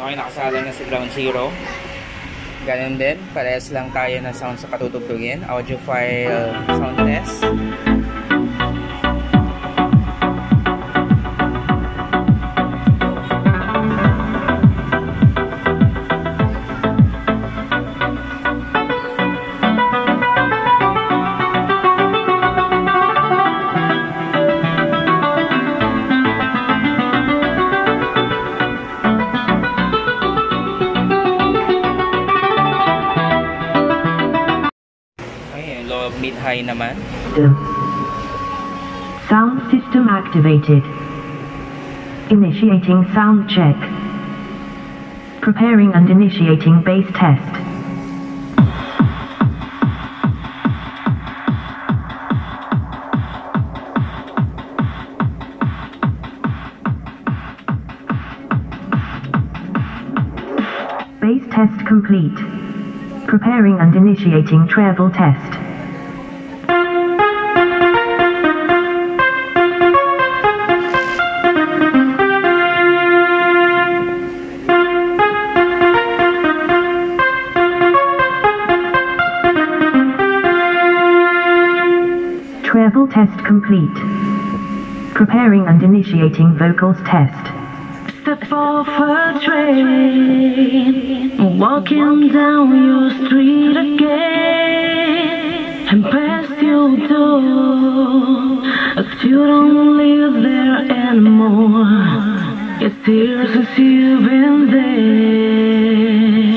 Okay, nakasalang na si Ground Zero. Ganun din, parehas lang tayo ng sound sa katutugtugin. Audio file sound test. Mid-high naman. Sound system activated. Initiating sound check. Preparing and initiating bass test. Bass test complete. Preparing and initiating treble test. Treble test complete. Preparing and initiating vocals test. Step off a train, walking down your street again, and past your door, but you don't live there anymore. It's years since you've been there.